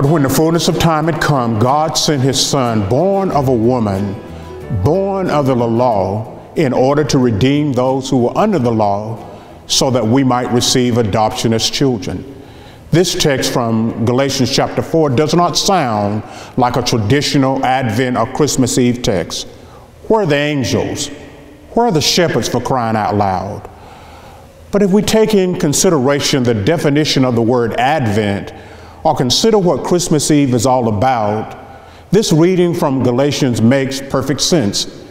But when the fullness of time had come, God sent his son, born of a woman, born under the law, in order to redeem those who were under the law, so that we might receive adoption as children. This text from Galatians chapter 4 does not sound like a traditional Advent or Christmas Eve text. Where are the angels? Where are the shepherds for crying out loud? But if we take in consideration the definition of the word Advent, or consider what Christmas Eve is all about, this reading from Galatians makes perfect sense.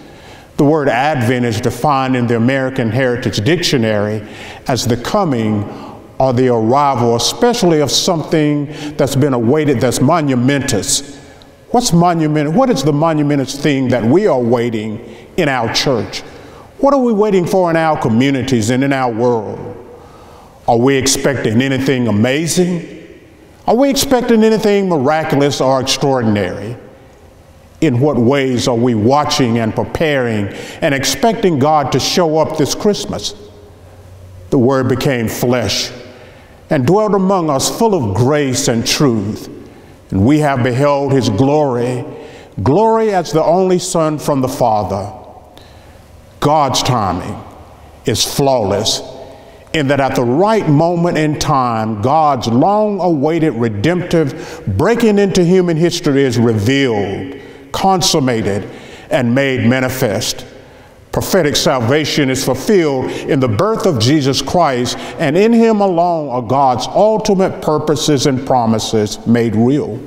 The word Advent is defined in the American Heritage Dictionary as the coming or the arrival, especially of something that's been awaited that's monumentous. What's monumental? What is the monumentous thing that we are waiting in our church? What are we waiting for in our communities and in our world? Are we expecting anything amazing? Are we expecting anything miraculous or extraordinary? In what ways are we watching and preparing and expecting God to show up this Christmas? The Word became flesh and dwelt among us full of grace and truth. And we have beheld his glory, glory as the only Son from the Father. God's timing is flawless in that at the right moment in time, God's long awaited redemptive breaking into human history is revealed, consummated, and made manifest. Prophetic salvation is fulfilled in the birth of Jesus Christ, and in Him alone are God's ultimate purposes and promises made real.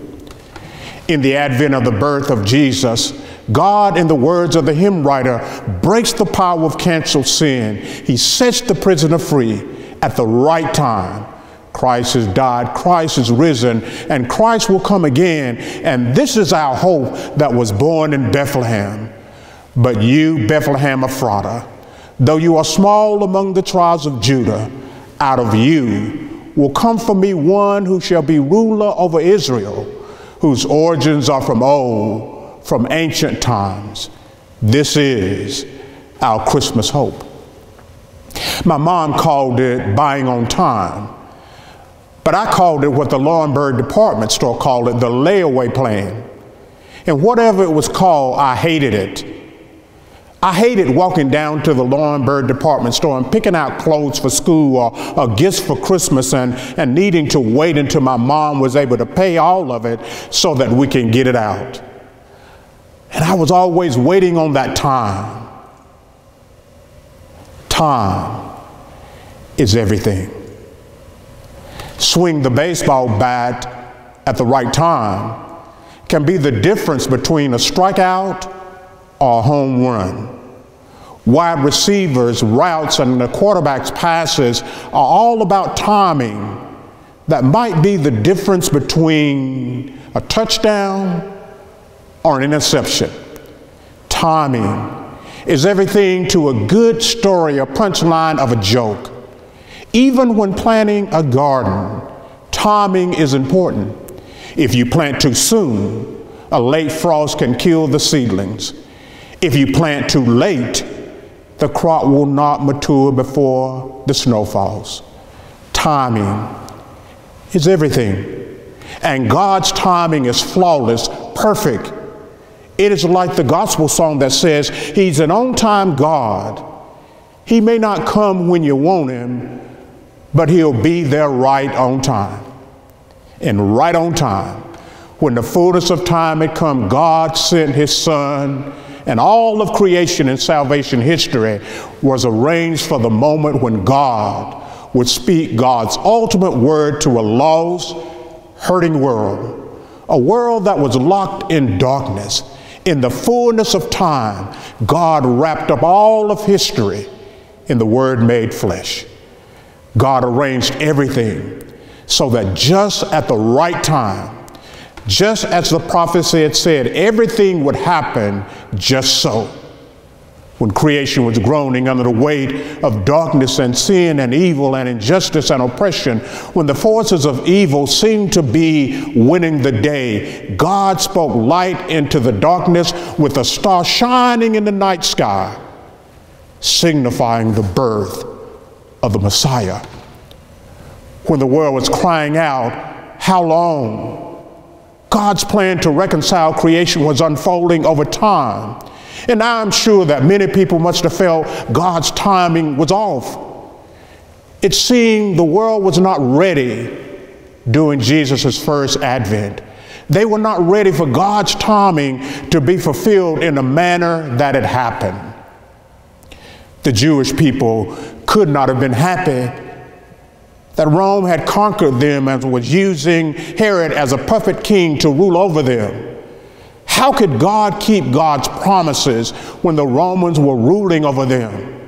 In the advent of the birth of Jesus, God, in the words of the hymn writer, breaks the power of canceled sin. He sets the prisoner free at the right time. Christ has died, Christ is risen, and Christ will come again. And this is our hope that was born in Bethlehem. But you, Bethlehem Ephratah, though you are small among the tribes of Judah, out of you will come for me one who shall be ruler over Israel, whose origins are from old from ancient times. This is our Christmas hope. My mom called it buying on time, but I called it what the Laurinburg department store called it the layaway plan. And whatever it was called, I hated it. I hated walking down to the Laurinburg department store and picking out clothes for school or, or, gifts for Christmas and, and needing to wait until my mom was able to pay all of it so that we can get it out. And I was always waiting on that time. Time is everything. Swing the baseball bat at the right time can be the difference between a strikeout or a home run. Wide receivers, routes, and the quarterback's passes are all about timing that might be the difference between a touchdown or an interception. Timing is everything to a good story, a punchline of a joke. Even when planting a garden, timing is important. If you plant too soon, a late frost can kill the seedlings. If you plant too late, the crop will not mature before the snow falls. Timing is everything. And God's timing is flawless, perfect, it is like the gospel song that says, He's an on time God. He may not come when you want Him, but He'll be there right on time. And right on time, when the fullness of time had come, God sent His Son, and all of creation and salvation history was arranged for the moment when God would speak God's ultimate word to a lost, hurting world, a world that was locked in darkness in the fullness of time, God wrapped up all of history in the Word made flesh. God arranged everything so that just at the right time, just as the prophecy had said, everything would happen just so when creation was groaning under the weight of darkness and sin and evil and injustice and oppression, when the forces of evil seemed to be winning the day, God spoke light into the darkness with a star shining in the night sky, signifying the birth of the Messiah. When the world was crying out, How long? God's plan to reconcile creation was unfolding over time. And I'm sure that many people must have felt God's timing was off. It seemed the world was not ready during Jesus' first advent. They were not ready for God's timing to be fulfilled in the manner that it happened. The Jewish people could not have been happy that Rome had conquered them and was using Herod as a puppet king to rule over them. How could God keep God's promises when the Romans were ruling over them?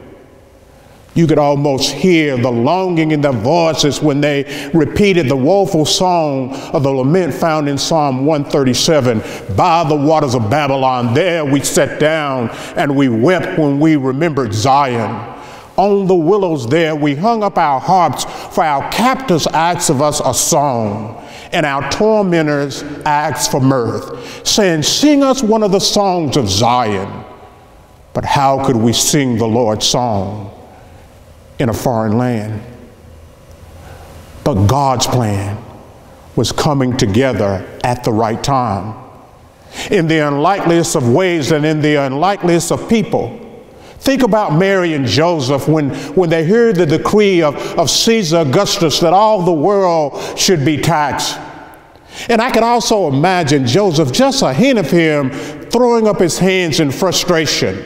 You could almost hear the longing in their voices when they repeated the woeful song of the lament found in Psalm 137 By the waters of Babylon, there we sat down and we wept when we remembered Zion. On the willows there we hung up our harps, for our captors asked of us a song, and our tormentors asked for mirth, saying, Sing us one of the songs of Zion. But how could we sing the Lord's song? in a foreign land. But God's plan was coming together at the right time. In the unlikeliest of ways and in the unlikeliest of people. Think about Mary and Joseph when, when they heard the decree of, of Caesar Augustus that all the world should be taxed. And I can also imagine Joseph, just a hint of him, throwing up his hands in frustration.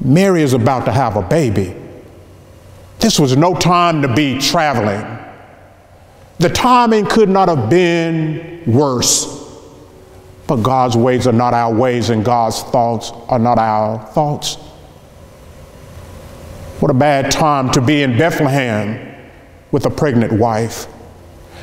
Mary is about to have a baby. This was no time to be traveling. The timing could not have been worse. But God's ways are not our ways, and God's thoughts are not our thoughts. What a bad time to be in Bethlehem with a pregnant wife.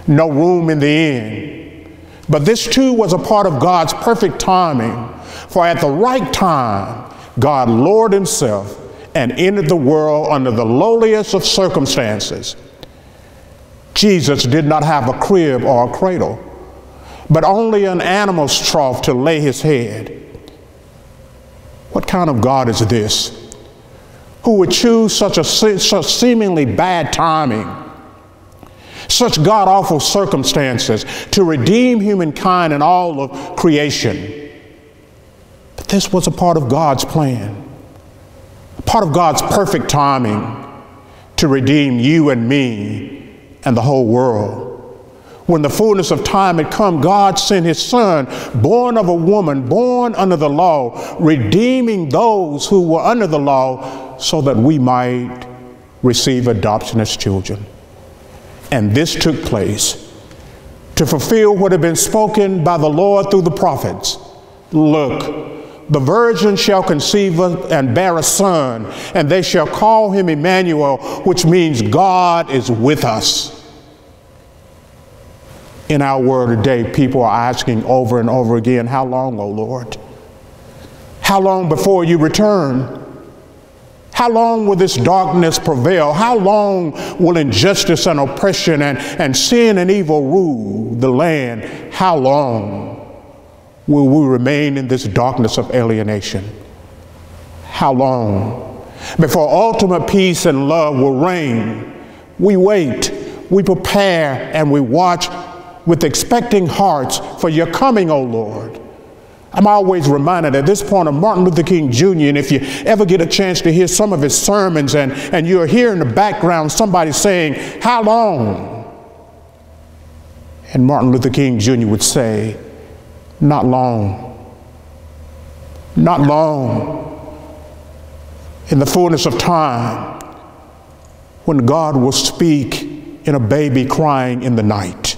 No room in the inn. But this too was a part of God's perfect timing. For at the right time, God lowered himself and entered the world under the lowliest of circumstances. Jesus did not have a crib or a cradle, but only an animal's trough to lay his head. What kind of God is this? Who would choose such a such seemingly bad timing, such god awful circumstances to redeem humankind and all of creation? But this was a part of God's plan part of God's perfect timing to redeem you and me and the whole world. When the fullness of time had come, God sent his son, born of a woman, born under the law, redeeming those who were under the law so that we might receive adoption as children. And this took place to fulfill what had been spoken by the Lord through the prophets. Look, the virgin shall conceive and bear a son, and they shall call him Emmanuel, which means God is with us. In our world today, people are asking over and over again, How long, O Lord? How long before you return? How long will this darkness prevail? How long will injustice and oppression and, and sin and evil rule the land? How long? will we remain in this darkness of alienation? How long? Before ultimate peace and love will reign, we wait, we prepare, and we watch with expecting hearts for your coming, O Lord. I'm always reminded at this point of Martin Luther King Jr., and if you ever get a chance to hear some of his sermons and, and you're here in the background somebody saying, How long? And Martin Luther King Jr. would say, not long. Not long. In the fullness of time, when God will speak in a baby crying in the night.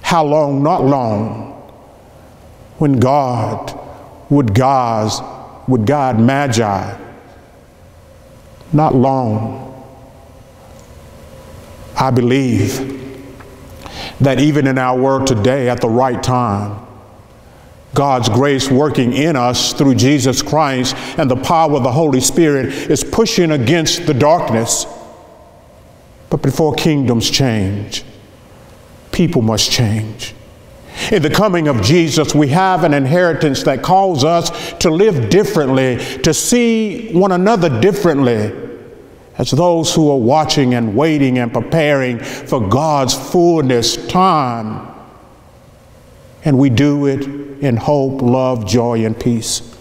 How long? Not long. When God would guide, would guide Magi. Not long. I believe that even in our world today, at the right time, God's grace working in us through Jesus Christ and the power of the Holy Spirit is pushing against the darkness. But before kingdoms change, people must change. In the coming of Jesus, we have an inheritance that calls us to live differently, to see one another differently, as those who are watching and waiting and preparing for God's fullness time and we do it in hope, love, joy, and peace.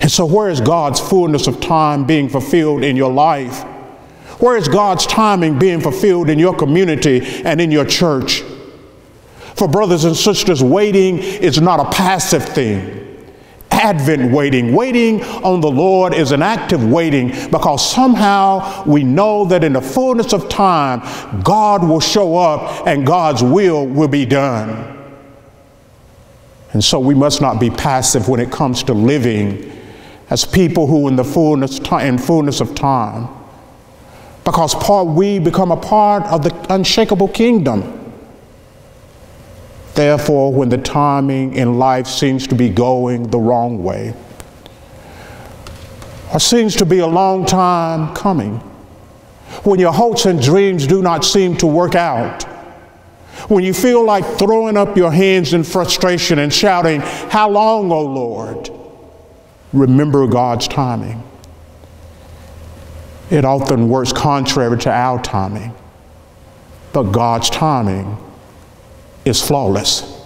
And so, where is God's fullness of time being fulfilled in your life? Where is God's timing being fulfilled in your community and in your church? For brothers and sisters, waiting is not a passive thing. Advent waiting, waiting on the Lord is an active waiting because somehow we know that in the fullness of time, God will show up and God's will will be done. And so we must not be passive when it comes to living as people who in the fullness, in fullness of time, because part, we become a part of the unshakable kingdom. Therefore, when the timing in life seems to be going the wrong way, or seems to be a long time coming, when your hopes and dreams do not seem to work out, when you feel like throwing up your hands in frustration and shouting, How long, O Lord? Remember God's timing. It often works contrary to our timing, but God's timing is flawless.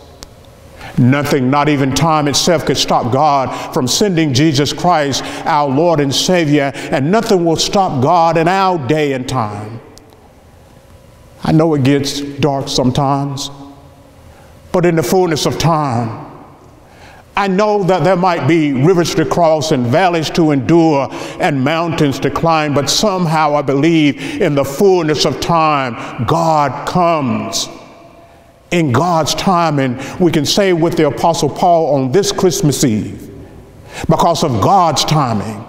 Nothing, not even time itself, could stop God from sending Jesus Christ, our Lord and Savior, and nothing will stop God in our day and time. I know it gets dark sometimes, but in the fullness of time, I know that there might be rivers to cross and valleys to endure and mountains to climb, but somehow I believe in the fullness of time, God comes in God's time. And we can say with the Apostle Paul on this Christmas Eve, because of God's timing,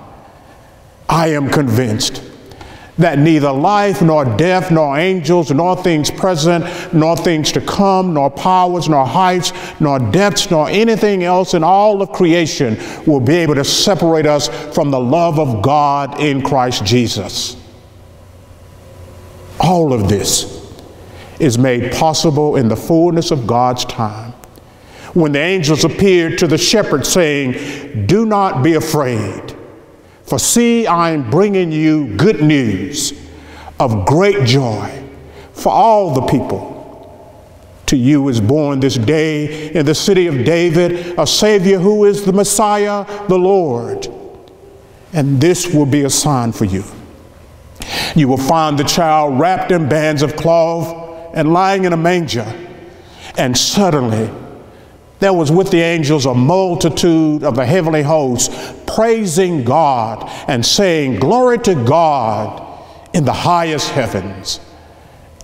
I am convinced that neither life nor death nor angels nor things present nor things to come nor powers nor heights nor depths nor anything else in all of creation will be able to separate us from the love of God in Christ Jesus. All of this is made possible in the fullness of God's time. When the angels appeared to the shepherds, saying, Do not be afraid, for see, I am bringing you good news of great joy for all the people. To you is born this day in the city of David a Savior who is the Messiah, the Lord. And this will be a sign for you. You will find the child wrapped in bands of cloth and lying in a manger. And suddenly, there was with the angels a multitude of the heavenly hosts praising God and saying, Glory to God in the highest heavens,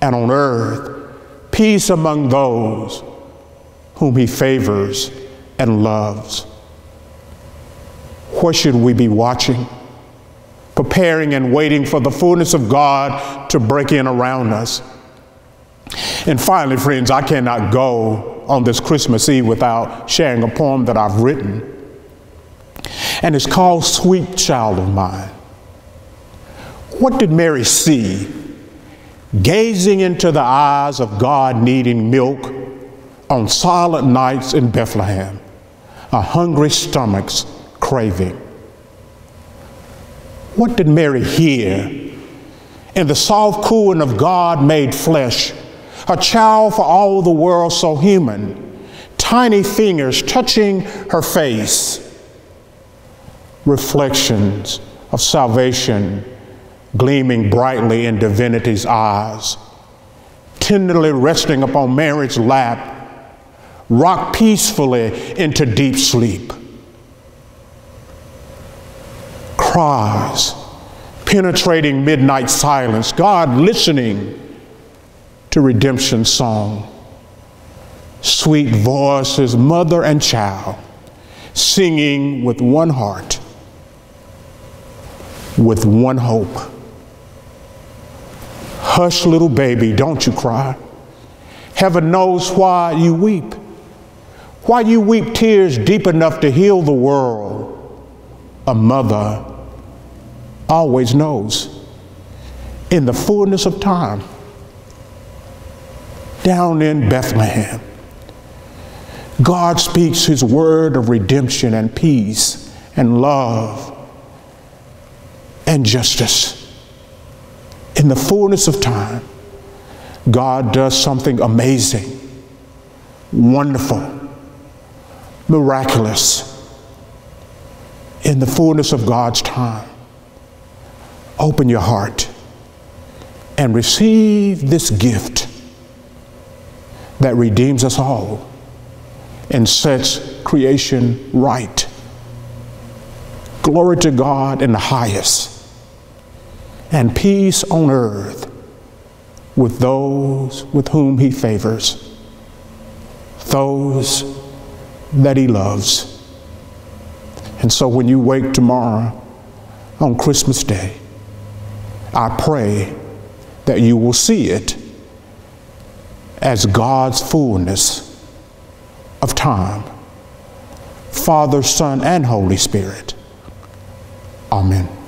and on earth, peace among those whom he favors and loves. What should we be watching? Preparing and waiting for the fullness of God to break in around us. And finally, friends, I cannot go on this Christmas Eve without sharing a poem that I've written. And it's called Sweet Child of Mine. What did Mary see gazing into the eyes of God needing milk on silent nights in Bethlehem, a hungry stomach's craving? What did Mary hear in the soft cooing of God made flesh? A child for all the world so human, tiny fingers touching her face, reflections of salvation gleaming brightly in divinity's eyes, tenderly resting upon Mary's lap, rocked peacefully into deep sleep. Cries, penetrating midnight silence, God listening to redemption song. Sweet voices, mother and child, singing with one heart, with one hope. Hush, little baby, don't you cry. Heaven knows why you weep. Why you weep tears deep enough to heal the world. A mother always knows in the fullness of time down in Bethlehem. God speaks his word of redemption and peace and love and justice. In the fullness of time, God does something amazing, wonderful, miraculous in the fullness of God's time. Open your heart and receive this gift that redeems us all and sets creation right. Glory to God in the highest, and peace on earth with those with whom he favors, those that he loves. And so when you wake tomorrow on Christmas Day, I pray that you will see it as God's fullness of time Father, Son, and Holy Spirit. Amen.